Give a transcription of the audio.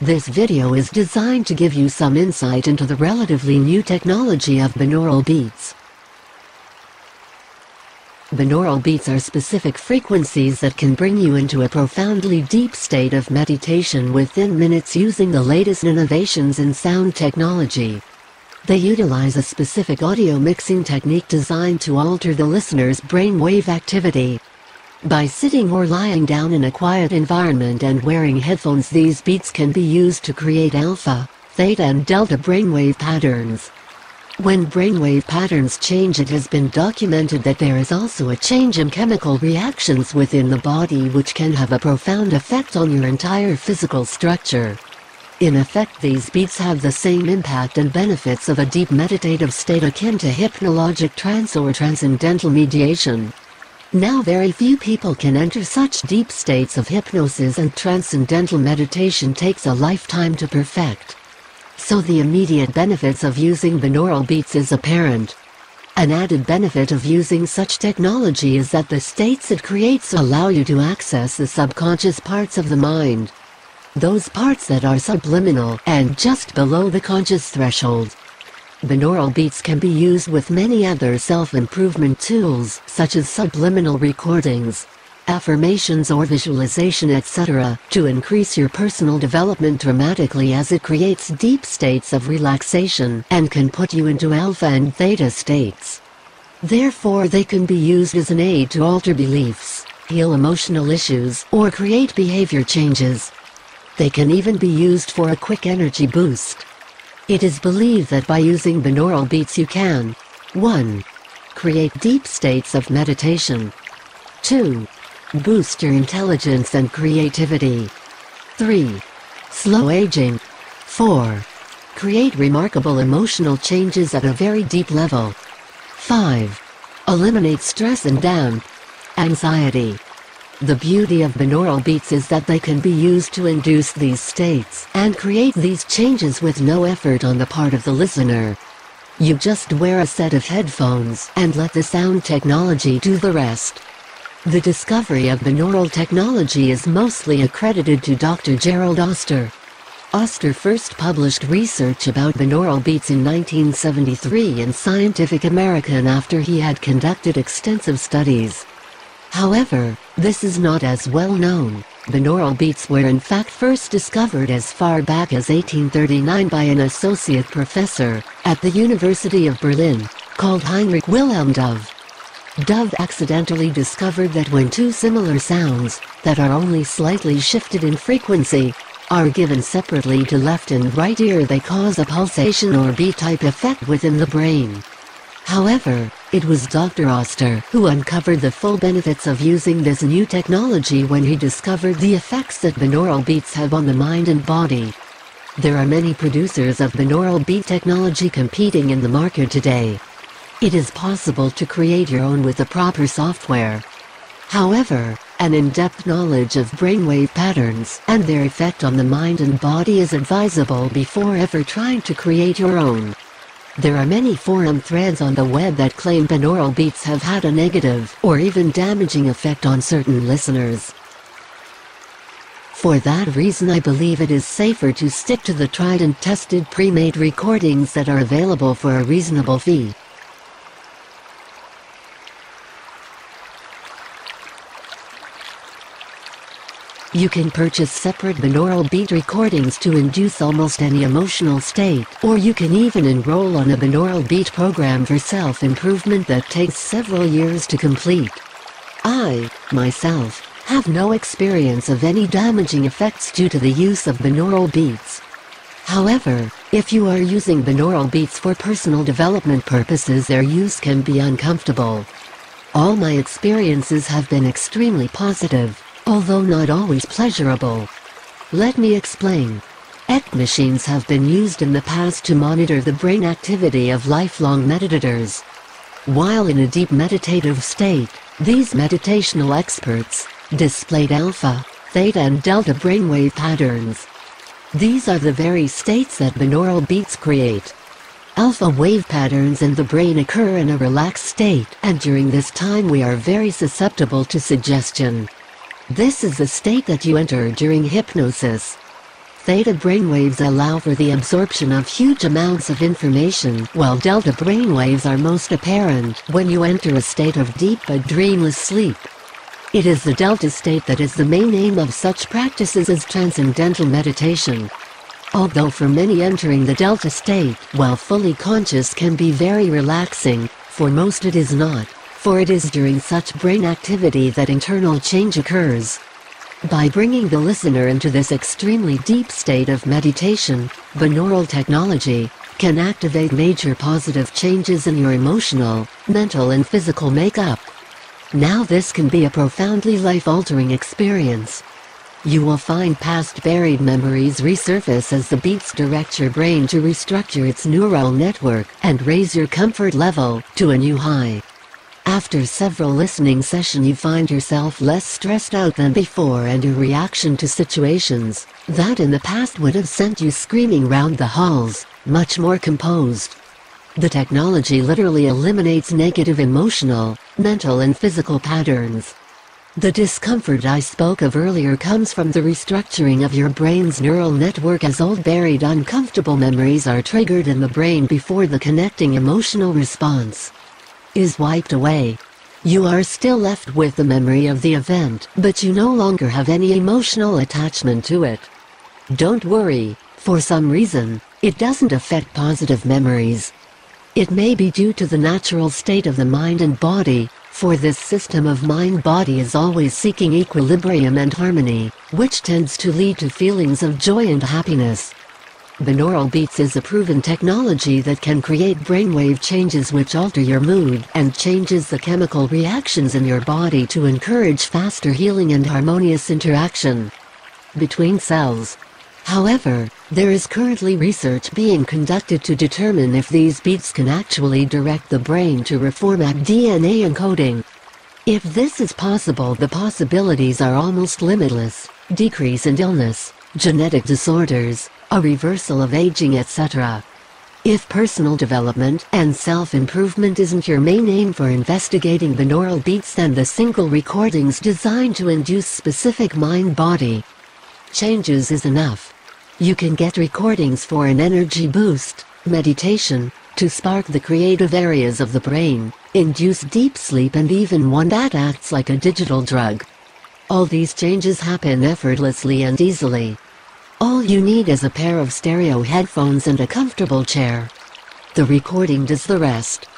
This video is designed to give you some insight into the relatively new technology of binaural beats. Binaural beats are specific frequencies that can bring you into a profoundly deep state of meditation within minutes using the latest innovations in sound technology. They utilize a specific audio mixing technique designed to alter the listener's brainwave activity. By sitting or lying down in a quiet environment and wearing headphones these beats can be used to create alpha, theta and delta brainwave patterns. When brainwave patterns change it has been documented that there is also a change in chemical reactions within the body which can have a profound effect on your entire physical structure. In effect these beats have the same impact and benefits of a deep meditative state akin to hypnologic trance or transcendental meditation. Now very few people can enter such deep states of hypnosis and transcendental meditation takes a lifetime to perfect so the immediate benefits of using binaural beats is apparent. An added benefit of using such technology is that the states it creates allow you to access the subconscious parts of the mind. Those parts that are subliminal and just below the conscious threshold. Binaural beats can be used with many other self-improvement tools, such as subliminal recordings, affirmations or visualization etc., to increase your personal development dramatically as it creates deep states of relaxation and can put you into alpha and theta states. Therefore they can be used as an aid to alter beliefs, heal emotional issues, or create behavior changes. They can even be used for a quick energy boost. It is believed that by using binaural beats you can 1. Create deep states of meditation. 2 Boost your intelligence and creativity. 3. Slow aging. 4. Create remarkable emotional changes at a very deep level. 5. Eliminate stress and down. Anxiety. The beauty of binaural beats is that they can be used to induce these states and create these changes with no effort on the part of the listener. You just wear a set of headphones and let the sound technology do the rest. The discovery of binaural technology is mostly accredited to Dr. Gerald Oster. Oster first published research about binaural beats in 1973 in Scientific American after he had conducted extensive studies. However, this is not as well known. Binaural beats were in fact first discovered as far back as 1839 by an associate professor at the University of Berlin, called Heinrich Wilhelm Dove. Dove accidentally discovered that when two similar sounds, that are only slightly shifted in frequency, are given separately to left and right ear they cause a pulsation or beat-type effect within the brain. However, it was Dr. Oster who uncovered the full benefits of using this new technology when he discovered the effects that binaural beats have on the mind and body. There are many producers of binaural beat technology competing in the market today, it is possible to create your own with the proper software. However, an in-depth knowledge of brainwave patterns and their effect on the mind and body is advisable before ever trying to create your own. There are many forum threads on the web that claim binaural beats have had a negative or even damaging effect on certain listeners. For that reason I believe it is safer to stick to the tried and tested pre-made recordings that are available for a reasonable fee. You can purchase separate binaural beat recordings to induce almost any emotional state, or you can even enroll on a binaural beat program for self-improvement that takes several years to complete. I, myself, have no experience of any damaging effects due to the use of binaural beats. However, if you are using binaural beats for personal development purposes their use can be uncomfortable. All my experiences have been extremely positive although not always pleasurable. Let me explain. ECT machines have been used in the past to monitor the brain activity of lifelong meditators. While in a deep meditative state, these meditational experts displayed alpha, theta and delta brainwave patterns. These are the very states that binaural beats create. Alpha wave patterns in the brain occur in a relaxed state, and during this time we are very susceptible to suggestion. This is the state that you enter during hypnosis. Theta brainwaves allow for the absorption of huge amounts of information, while delta brainwaves are most apparent when you enter a state of deep but dreamless sleep. It is the delta state that is the main aim of such practices as transcendental meditation. Although for many entering the delta state, while fully conscious can be very relaxing, for most it is not, for it is during such brain activity that internal change occurs. By bringing the listener into this extremely deep state of meditation, binaural technology can activate major positive changes in your emotional, mental and physical makeup. Now this can be a profoundly life-altering experience. You will find past buried memories resurface as the beats direct your brain to restructure its neural network and raise your comfort level to a new high. After several listening sessions you find yourself less stressed out than before and your reaction to situations that in the past would have sent you screaming round the halls, much more composed. The technology literally eliminates negative emotional, mental and physical patterns. The discomfort I spoke of earlier comes from the restructuring of your brain's neural network as old buried uncomfortable memories are triggered in the brain before the connecting emotional response is wiped away. You are still left with the memory of the event, but you no longer have any emotional attachment to it. Don't worry, for some reason, it doesn't affect positive memories. It may be due to the natural state of the mind and body, for this system of mind-body is always seeking equilibrium and harmony, which tends to lead to feelings of joy and happiness. Binaural beats is a proven technology that can create brainwave changes which alter your mood and changes the chemical reactions in your body to encourage faster healing and harmonious interaction between cells. However, there is currently research being conducted to determine if these beats can actually direct the brain to reformat DNA encoding. If this is possible the possibilities are almost limitless, decrease in illness, genetic disorders, a reversal of aging etc. If personal development and self-improvement isn't your main aim for investigating binaural beats then the single recordings designed to induce specific mind-body changes is enough. You can get recordings for an energy boost, meditation, to spark the creative areas of the brain, induce deep sleep and even one that acts like a digital drug. All these changes happen effortlessly and easily. All you need is a pair of stereo headphones and a comfortable chair. The recording does the rest.